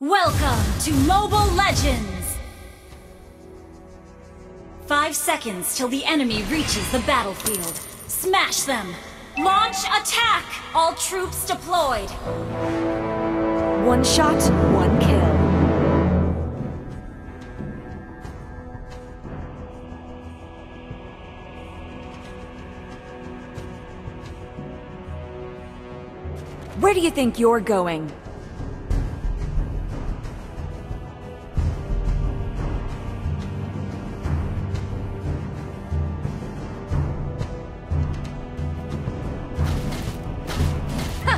Welcome to Mobile Legends! Five seconds till the enemy reaches the battlefield. Smash them! Launch attack! All troops deployed! One shot, one kill. Where do you think you're going?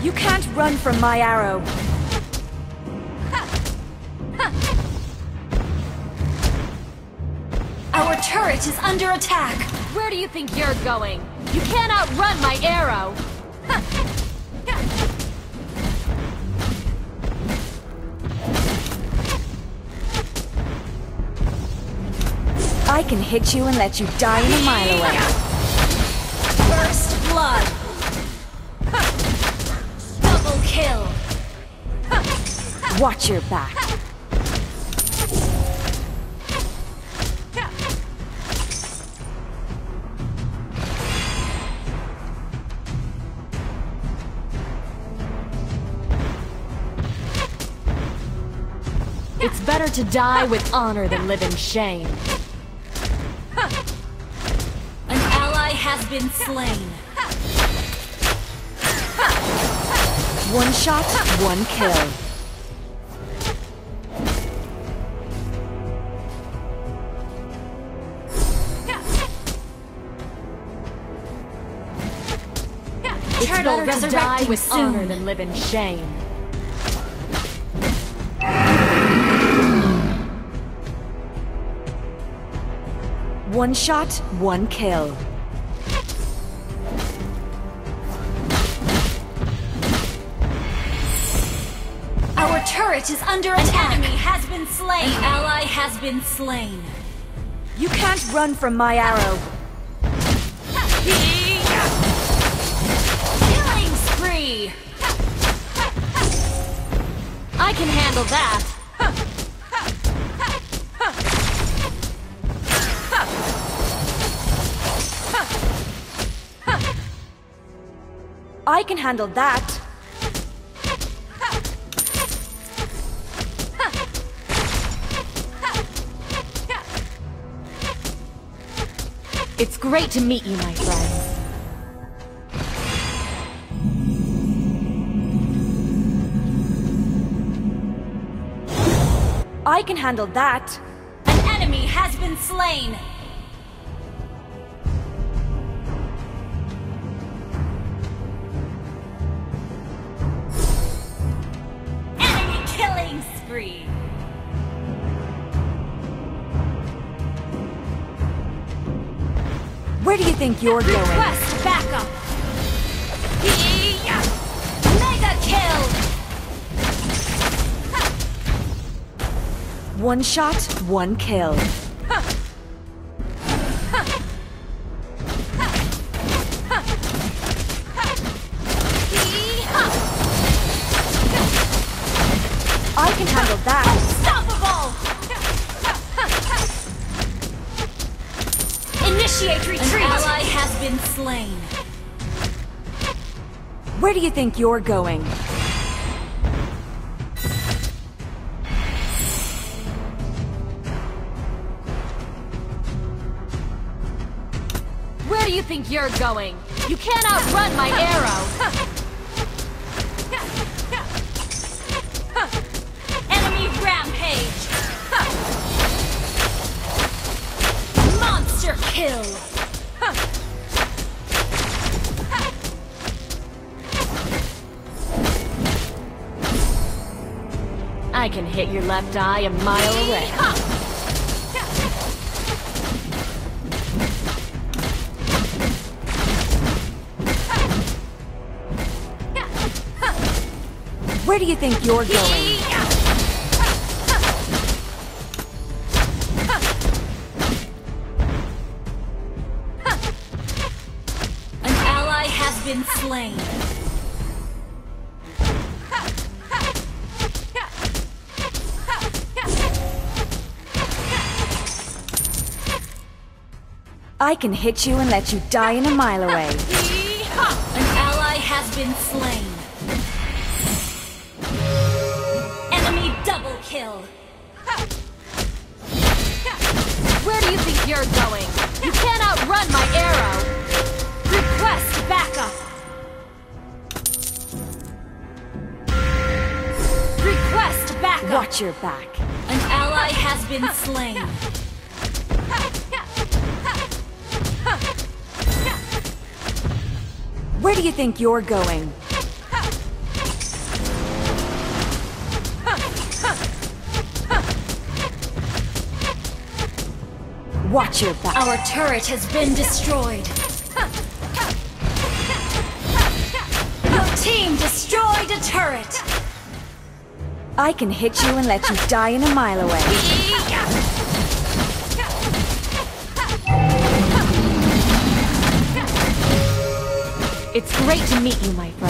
You can't run from my arrow. Our turret is under attack! Where do you think you're going? You can't outrun my arrow! I can hit you and let you die in a mile away. Watch your back. It's better to die with honor than live in shame. An ally has been slain. One shot, one kill. Better to die with soon. honor than live in shame. One shot, one kill. Our turret is under attack! An enemy has been slain! An ally has been slain. You can't run from my arrow. Handle that! I can handle that. It's great to meet you, my friends. I can handle that. An enemy has been slain! Enemy killing spree! Where do you think you're going? One shot, one kill. I can handle that. Unstoppable! Initiate retreat! An ally has been slain. Where do you think you're going? Do you think you're going? You can't outrun my arrow! Enemy rampage! Monster kill! I can hit your left eye a mile away. Where do you think you're going? An ally has been slain. I can hit you and let you die in a mile away. An ally has been slain. Kill. Where do you think you're going? You can't outrun my arrow! Request backup. Request backup. Watch your back. An ally has been slain. Where do you think you're going? Watch your back. Our turret has been destroyed. Your team destroyed a turret. I can hit you and let you die in a mile away. It's great to meet you, my friends.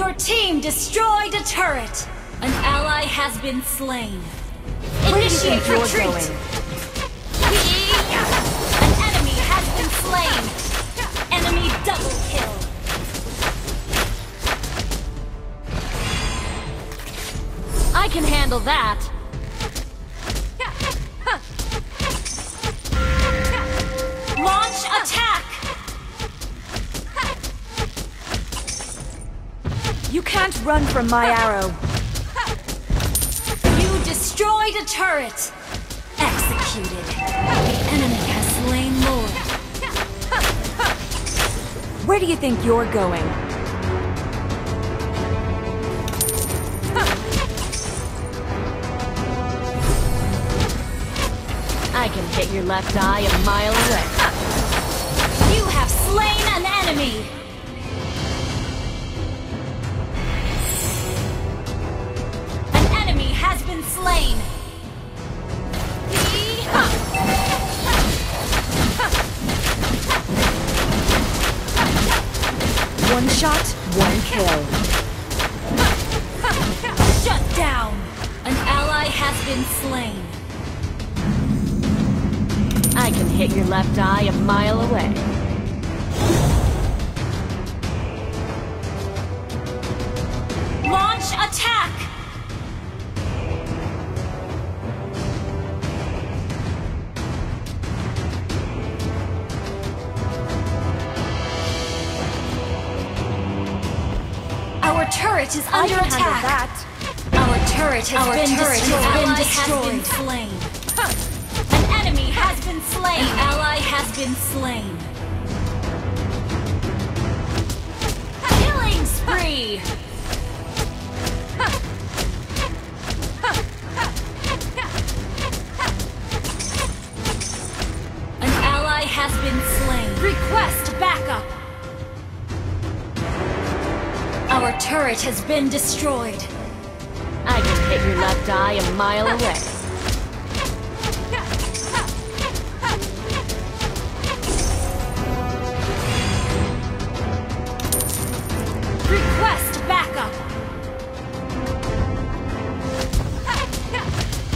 Your team destroyed a turret. An ally has been slain. Initiate retreat. An enemy has been slain. Enemy double kill. I can handle that. Can't run from my arrow. You destroyed a turret. Executed. The enemy has slain Lord. Where do you think you're going? I can hit your left eye a mile away. You have slain an enemy. Been slain. One shot, one kill. Shut down. An ally has been slain. I can hit your left eye a mile away. Launch attack. Turret is I under can attack. that. Our turret has Our been turret destroyed. has been destroyed. Has been slain. An enemy has been slain. An ally has been slain. Killing spree. An ally has been slain. Request backup. Our turret has been destroyed. I can hit your left eye a mile away. Request backup.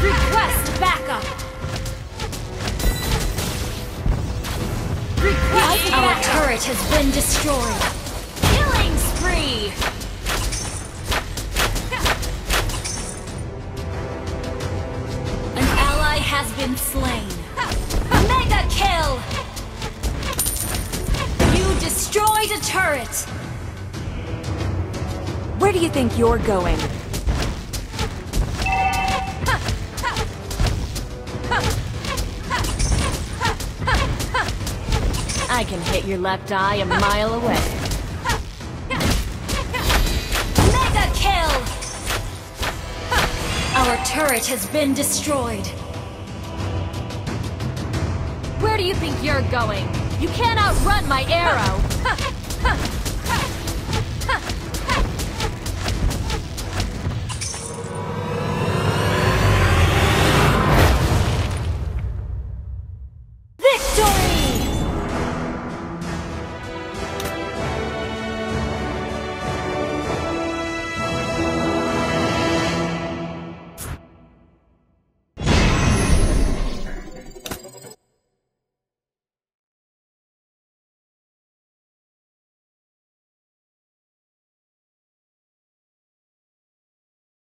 Request backup. Request Our turret has been destroyed. Turret. Where do you think you're going? I can hit your left eye a mile away. Mega kill! Our turret has been destroyed. Where do you think you're going? You can't outrun my arrow!